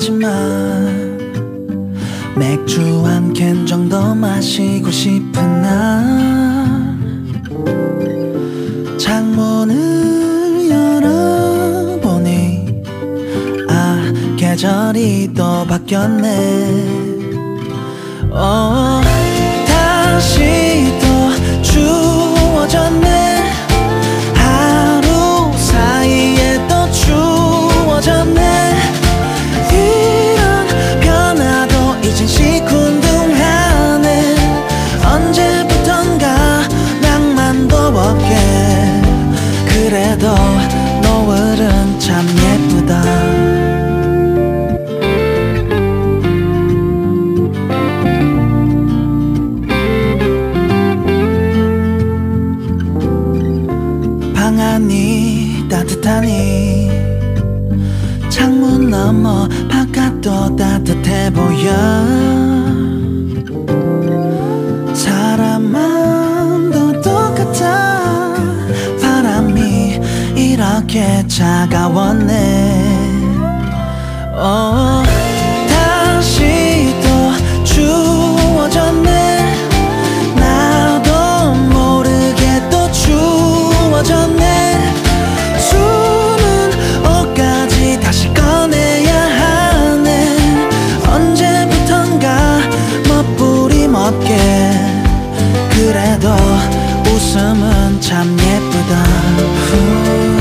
하지만 맥주 한 캔 정도 마시고 싶은 나 창문을 열어보니 아 계절이 또 바뀌었네. oh, 그래도 노을은 참 예쁘다. 방 안이 따뜻하니 창문 너머 바깥도 따뜻해 보여. 사람 마음도 똑같아 이렇게 차가웠네. oh, 다시 또 추워졌네. 나도 모르게 또 추워졌네. 숨은 옷까지 다시 꺼내야 하네. 언제부턴가 멋부림 없게. 그래도 웃음은 참 예쁘다.